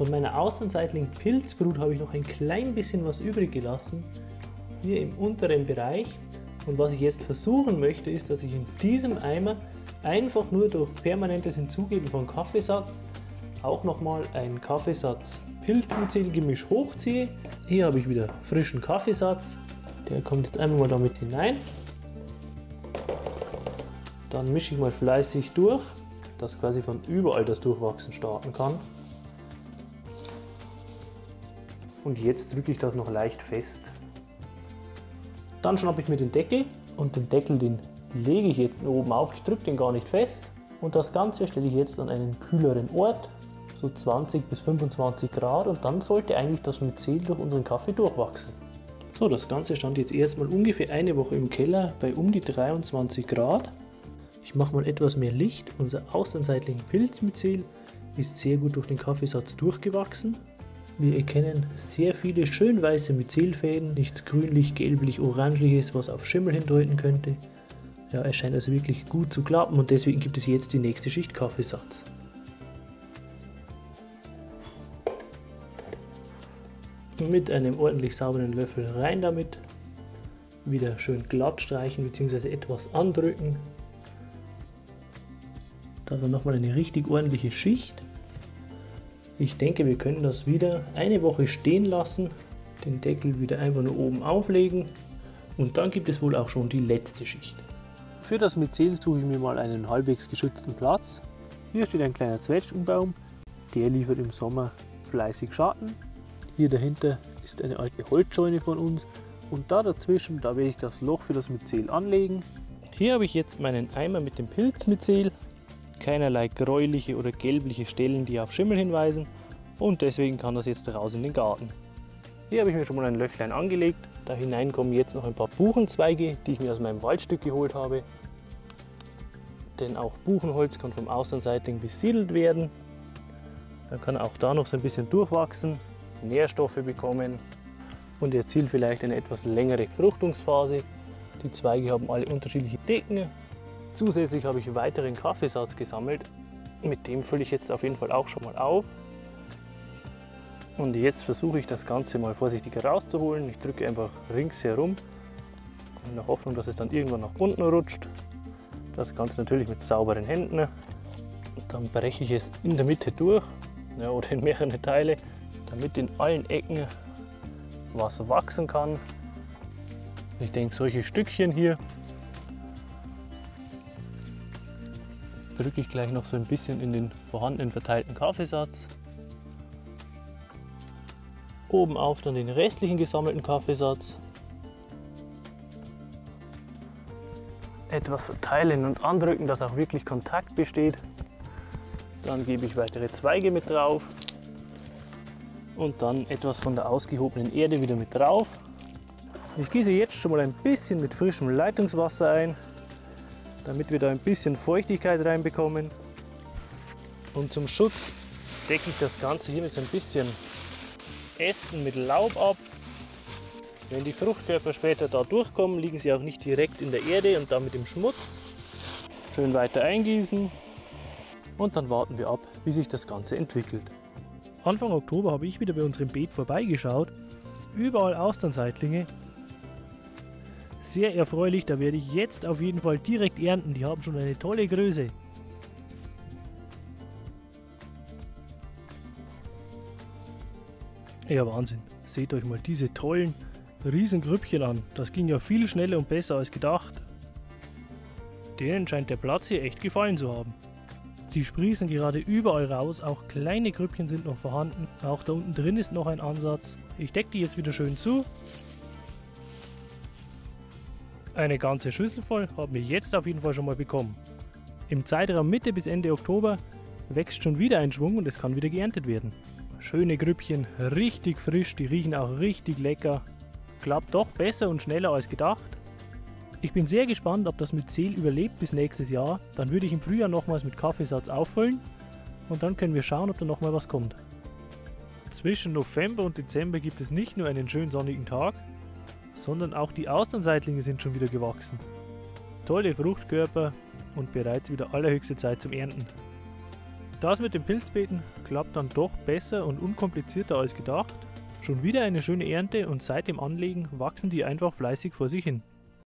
Von meiner Austernseitling Pilzbrut habe ich noch ein klein bisschen was übrig gelassen, hier im unteren Bereich. Und was ich jetzt versuchen möchte, ist, dass ich in diesem Eimer einfach nur durch permanentes Hinzugeben von Kaffeesatz auch nochmal einen Kaffeesatz Pilzmyzel-Gemisch hochziehe. Hier habe ich wieder frischen Kaffeesatz. Der kommt jetzt einmal mal damit hinein. Dann mische ich mal fleißig durch, dass quasi von überall das Durchwachsen starten kann. Und jetzt drücke ich das noch leicht fest. Dann schnappe ich mir den Deckel und den Deckel, den lege ich jetzt oben auf. Ich drücke den gar nicht fest. Und das Ganze stelle ich jetzt an einen kühleren Ort, so 20 bis 25 Grad und dann sollte eigentlich das Myzel durch unseren Kaffee durchwachsen. So, das Ganze stand jetzt erstmal ungefähr eine Woche im Keller bei um die 23 Grad. Ich mache mal etwas mehr Licht. Unser Austernseitling Pilzmyzel ist sehr gut durch den Kaffeesatz durchgewachsen. Wir erkennen sehr viele schön weiße Myzelfäden, nichts grünlich, gelblich, orangliches, was auf Schimmel hindeuten könnte. Ja, es scheint also wirklich gut zu klappen und deswegen gibt es jetzt die nächste Schicht Kaffeesatz. Mit einem ordentlich sauberen Löffel rein damit. Wieder schön glatt streichen bzw. etwas andrücken. Da war nochmal eine richtig ordentliche Schicht. Ich denke, wir können das wieder eine Woche stehen lassen, den Deckel wieder einfach nur oben auflegen und dann gibt es wohl auch schon die letzte Schicht. Für das Myzel suche ich mir mal einen halbwegs geschützten Platz. Hier steht ein kleiner Zwetschgenbaum, der liefert im Sommer fleißig Schatten. Hier dahinter ist eine alte Holzscheune von uns und da dazwischen, da werde ich das Loch für das Myzel anlegen. Hier habe ich jetzt meinen Eimer mit dem Pilzmyzel keinerlei gräuliche oder gelbliche Stellen, die auf Schimmel hinweisen und deswegen kann das jetzt raus in den Garten. Hier habe ich mir schon mal ein Löchlein angelegt. Da hinein kommen jetzt noch ein paar Buchenzweige, die ich mir aus meinem Waldstück geholt habe. Denn auch Buchenholz kann vom Außenseitling besiedelt werden. Dann kann auch da noch so ein bisschen durchwachsen, Nährstoffe bekommen und erzielt vielleicht eine etwas längere Fruchtungsphase. Die Zweige haben alle unterschiedliche Decken, Zusätzlich habe ich weiteren Kaffeesatz gesammelt. Mit dem fülle ich jetzt auf jeden Fall auch schon mal auf. Und jetzt versuche ich das Ganze mal vorsichtig rauszuholen. Ich drücke einfach ringsherum in der Hoffnung, dass es dann irgendwann nach unten rutscht. Das Ganze natürlich mit sauberen Händen. Dann breche ich es in der Mitte durch ja, oder in mehrere Teile, damit in allen Ecken was wachsen kann. Ich denke, solche Stückchen hier drücke ich gleich noch so ein bisschen in den vorhandenen verteilten Kaffeesatz. Oben auf dann den restlichen gesammelten Kaffeesatz. Etwas verteilen und andrücken, dass auch wirklich Kontakt besteht. Dann gebe ich weitere Zweige mit drauf und dann etwas von der ausgehobenen Erde wieder mit drauf. Ich gieße jetzt schon mal ein bisschen mit frischem Leitungswasser ein damit wir da ein bisschen Feuchtigkeit reinbekommen. Und zum Schutz decke ich das Ganze hier mit so ein bisschen Ästen mit Laub ab. Wenn die Fruchtkörper später da durchkommen, liegen sie auch nicht direkt in der Erde und damit im Schmutz. Schön weiter eingießen und dann warten wir ab, wie sich das Ganze entwickelt. Anfang Oktober habe ich wieder bei unserem Beet vorbeigeschaut. Überall Austernseitlinge sehr erfreulich, da werde ich jetzt auf jeden Fall direkt ernten. Die haben schon eine tolle Größe. Ja, Wahnsinn. Seht euch mal diese tollen Riesengrüppchen an. Das ging ja viel schneller und besser als gedacht. Denen scheint der Platz hier echt gefallen zu haben. Die sprießen gerade überall raus, auch kleine Grüppchen sind noch vorhanden. Auch da unten drin ist noch ein Ansatz. Ich decke die jetzt wieder schön zu eine ganze Schüssel voll haben wir jetzt auf jeden Fall schon mal bekommen. Im Zeitraum Mitte bis Ende Oktober wächst schon wieder ein Schwung und es kann wieder geerntet werden. Schöne Grüppchen, richtig frisch, die riechen auch richtig lecker. Klappt doch besser und schneller als gedacht. Ich bin sehr gespannt, ob das Myzel überlebt bis nächstes Jahr. Dann würde ich im Frühjahr nochmals mit Kaffeesatz auffüllen und dann können wir schauen, ob da nochmal was kommt. Zwischen November und Dezember gibt es nicht nur einen schönen sonnigen Tag, sondern auch die Austernseitlinge sind schon wieder gewachsen. Tolle Fruchtkörper und bereits wieder allerhöchste Zeit zum Ernten. Das mit den Pilzbeeten klappt dann doch besser und unkomplizierter als gedacht. Schon wieder eine schöne Ernte und seit dem Anlegen wachsen die einfach fleißig vor sich hin.